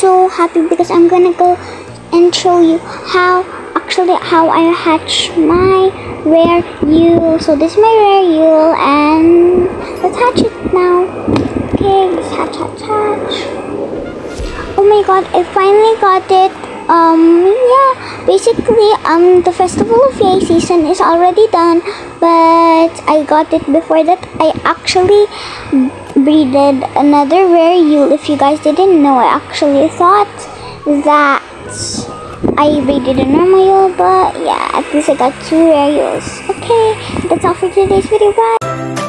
so happy because I'm gonna go and show you how actually how I hatch my rare Yool. So this is my rare Yool and let's hatch it now. Okay, let's hatch, hatch, hatch. Oh my god, I finally got it. Um, yeah, basically, um, the Festival of Yay season is already done, but I got it before that. I actually breeded another rare Yool. If you guys didn't know, I actually thought that I breeded a normal Yool, but yeah, at least I got two rare Yools. Okay, that's all for today's video. Bye.